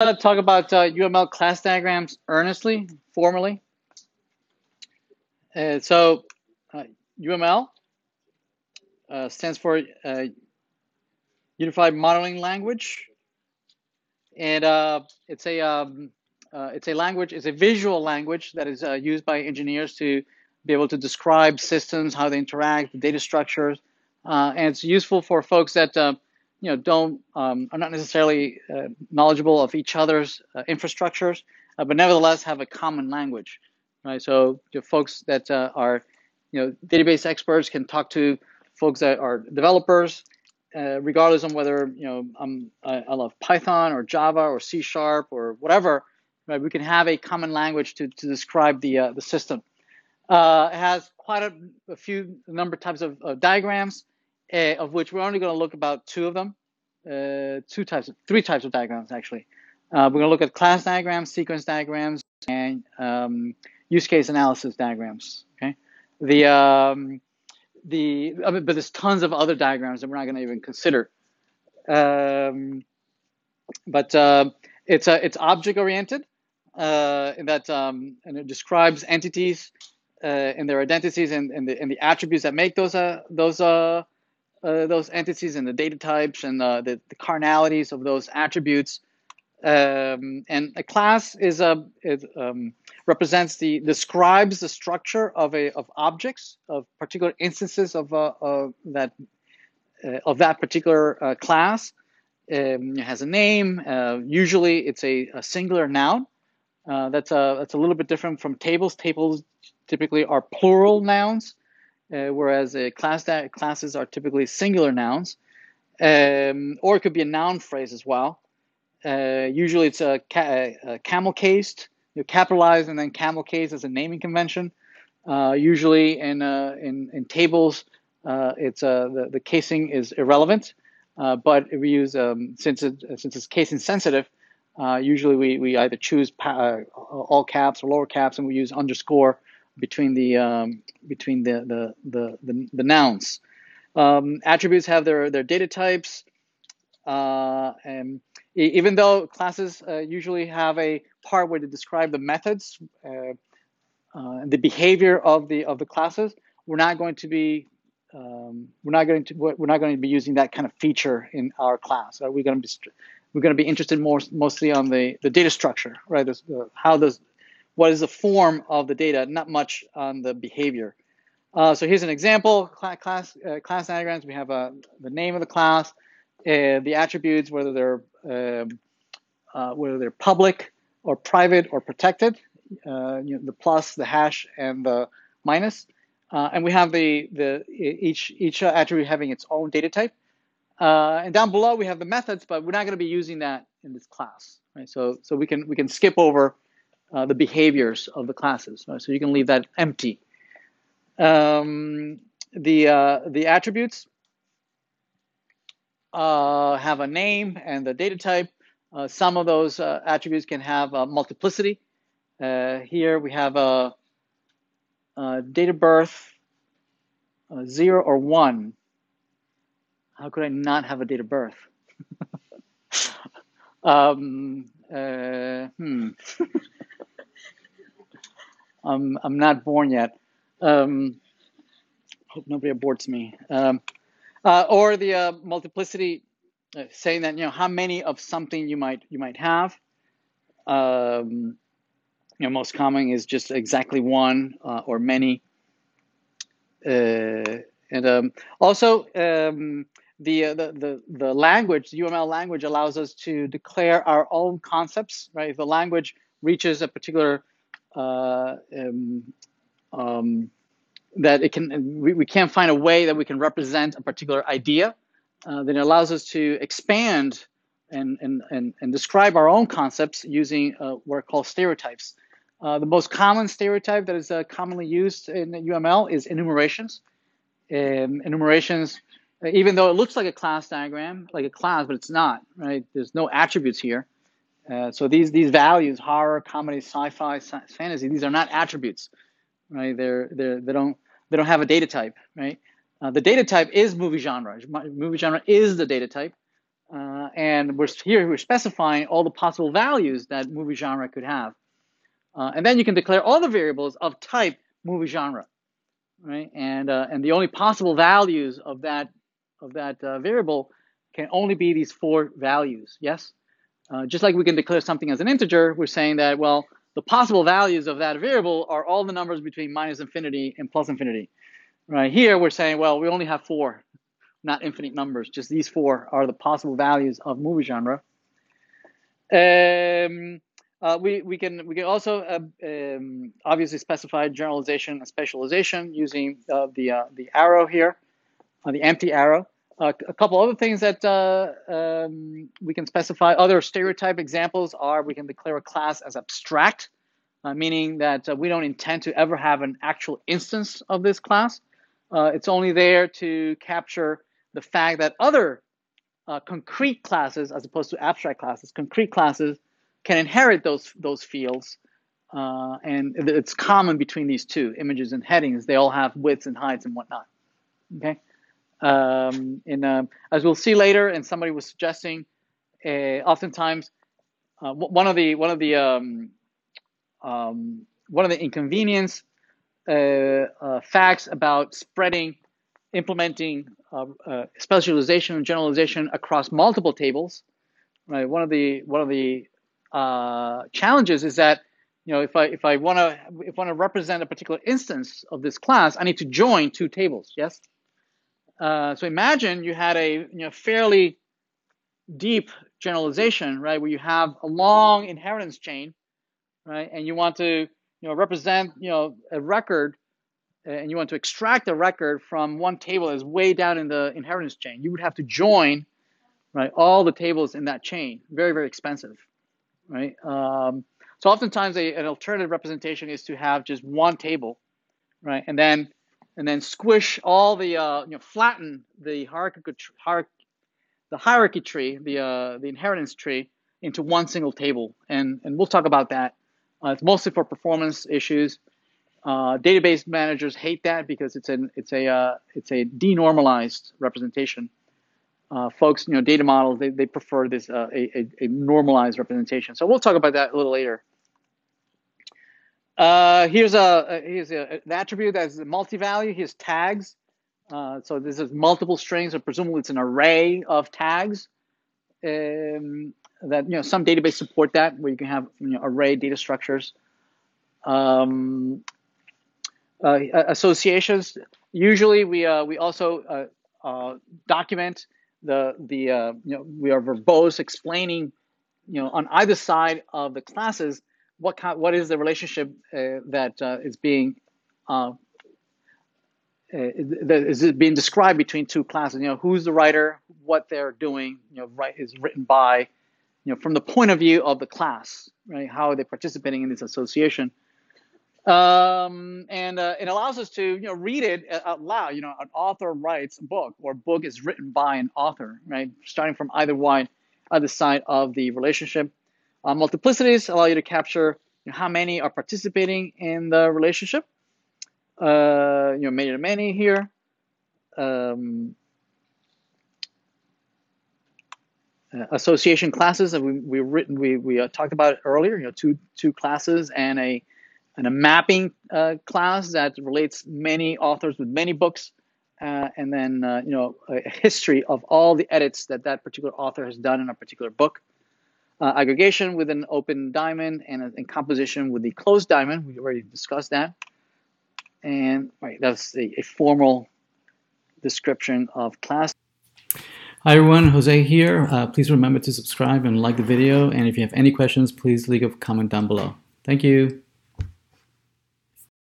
to talk about uh, UML class diagrams earnestly, formally. Uh, so uh, UML uh, stands for uh, Unified Modeling Language, and uh, it's a um, it's a language, it's a visual language that is used by engineers to be able to describe systems, how they interact, the data structures, and it's useful for folks that you know don't um, are not necessarily uh, knowledgeable of each other's uh, infrastructures, uh, but nevertheless have a common language, right? So the folks that uh, are you know database experts can talk to folks that are developers, uh, regardless of whether you know I'm, I, I love Python or Java or C Sharp or whatever. Right? We can have a common language to, to describe the uh, the system. it has quite a, a few number types of diagrams uh, of which we're only going to look about two of them, uh, two types, of, three types of diagrams actually. Uh, we're going to look at class diagrams, sequence diagrams, and um, use case analysis diagrams. Okay, the um, the I mean, but there's tons of other diagrams that we're not going to even consider. Um, but uh, it's a, it's object oriented uh, in that um, and it describes entities uh, and their identities and, and, the, and the attributes that make those uh, those uh, uh, those entities and the data types and uh, the, the cardinalities of those attributes. Um, and a class is a it, um, represents the describes the structure of a of objects of particular instances of uh, of that uh, of that particular uh, class. Um, it has a name. Uh, usually, it's a, a singular noun. that's a that's a little bit different from tables. Tables typically are plural nouns uh, whereas uh, class classes are typically singular nouns, um, or it could be a noun phrase as well. Uh, usually it's a, ca- a camel cased, you capitalize and then camel case as a naming convention. Uh, usually in, uh, in, in tables, uh, it's the, the casing is irrelevant, but we use um, since it, since it's casing sensitive, usually we, we either choose pa- all caps or lower caps and we use underscore between the um, between the the the, the, the nouns. Um, attributes have their their data types, uh, and even though classes uh, usually have a part where they describe the methods, uh, uh the behavior of the of the classes, we're not going to be um, we're not going to we're not going to be using that kind of feature in our class. We're going to be we're going to be interested more mostly on the the data structure, right? Uh, how does what is the form of the data, not much on the behavior. Uh, so here's an example, class, uh, class diagrams. We have uh, the name of the class, uh, the attributes, whether they're, um, uh, whether they're public or private or protected, uh, you know, the plus, the hash, and the minus. and we have the, the each, each attribute having its own data type. and down below we have the methods, but we're not going to be using that in this class. Right? So, so we can we can skip over uh, the behaviors of the classes. Right? So you can leave that empty. Um, the uh, the attributes uh, have a name and the data type. Uh, some of those uh, attributes can have multiplicity. here we have a, a date of birth, zero or one. How could I not have a date of birth? um, hmm. I'm I'm not born yet. Um, hope nobody aborts me. Um, uh, or the uh, multiplicity, uh, saying that you know how many of something you might you might have. Um, you know, most common is just exactly one uh, or many. Uh, and um, also um, the, uh, the the the language, the UML language, allows us to declare our own concepts. Right, if the language reaches a particular uh, um, um, that it can we, we can't find a way that we can represent a particular idea uh, then it allows us to expand and, and, and, and describe our own concepts using uh, what are called stereotypes. Uh, the most common stereotype that is uh, commonly used in UML is enumerations. Um, enumerations, even though it looks like a class diagram, like a class, but it's not, right? There's no attributes here. Uh, so these these values, horror, comedy, sci-fi, fantasy, these are not attributes, right? They're they're they don't they don't have a data type, right? Uh, the data type is movie genre. Movie genre is the data type, Uh, and we're here we're specifying all the possible values that movie genre could have. Uh, and then you can declare all the variables of type movie genre, right? And uh, and the only possible values of that of that variable can only be these four values. Yes, uh, just like we can declare something as an integer, we're saying that well the possible values of that variable are all the numbers between minus infinity and plus infinity. Right here, we're saying well we only have four, not infinite numbers. Just these four are the possible values of movie genre. Um, uh, we, we can we can also uh, um, obviously specify generalization and specialization using uh, the uh, the arrow here, uh, the empty arrow. Uh, a couple other things that um, we can specify. Other stereotype examples are we can declare a class as abstract, meaning that we don't intend to ever have an actual instance of this class. it's only there to capture the fact that other concrete classes, as opposed to abstract classes, concrete classes can inherit those those fields, uh, and it's common between these two images and headings. They all have widths and heights and whatnot. Okay, um, uh, as we'll see later, and somebody was suggesting, uh, oftentimes uh, one of the one of the um, um, one of the inconvenience uh, uh, facts about spreading, implementing specialization and generalization across multiple tables. Right, one of the one of the uh, challenges is that you know if I if I want to if I want to represent a particular instance of this class, I need to join two tables. Yes. Uh, so imagine you had a you know fairly deep generalization, right, where you have a long inheritance chain, right, and you want to you know represent you know a record, and you want to extract a record from one table that's way down in the inheritance chain. You would have to join, right, all the tables in that chain. Very very expensive right? Um, so oftentimes a, an alternative representation is to have just one table, right? And then and then squish all the uh, you know flatten the hierarchical hier- the hierarchy tree, the uh, the inheritance tree into one single table, and and we'll talk about that. Uh, it's mostly for performance issues. Uh, database managers hate that because it's an it's a uh, it's a denormalized representation uh, folks, you know, data models, they, they prefer this a, a, a, normalized representation. So we'll talk about that a little later. Uh, here's a here's a, an attribute that's multi-value. Here's tags. Uh, so this is multiple strings, or presumably it's an array of tags. Um, that you know some database support that, where you can have you know, array data structures. Um, uh, associations. Usually, we uh, we also document the the uh, you know we are verbose explaining you know on either side of the classes what kind, what is the relationship uh, that uh, is being uh, uh, that is being described between two classes. You know who's the writer, what they're doing. You know, right is written by you know from the point of view of the class, right? How are they participating in this association? um, and uh, it allows us to you know read it out loud. You know, an author writes a book, or a book is written by an author, right? Starting from either one, either side of the relationship. Uh, multiplicities allow you to capture you know, how many are participating in the relationship. Uh, you know, many to many here. Um, uh, association classes that we we written we we uh, talked about earlier. You know, two two classes and a and a mapping uh, class that relates many authors with many books, uh, and then uh, you know a history of all the edits that that particular author has done in a particular book. Uh, aggregation with an open diamond and, composition with the closed diamond. We already discussed that. And right, that's a, a formal description of class. Hi everyone, Jose here. Uh, please remember to subscribe and like the video. And if you have any questions, please leave a comment down below. Thank you.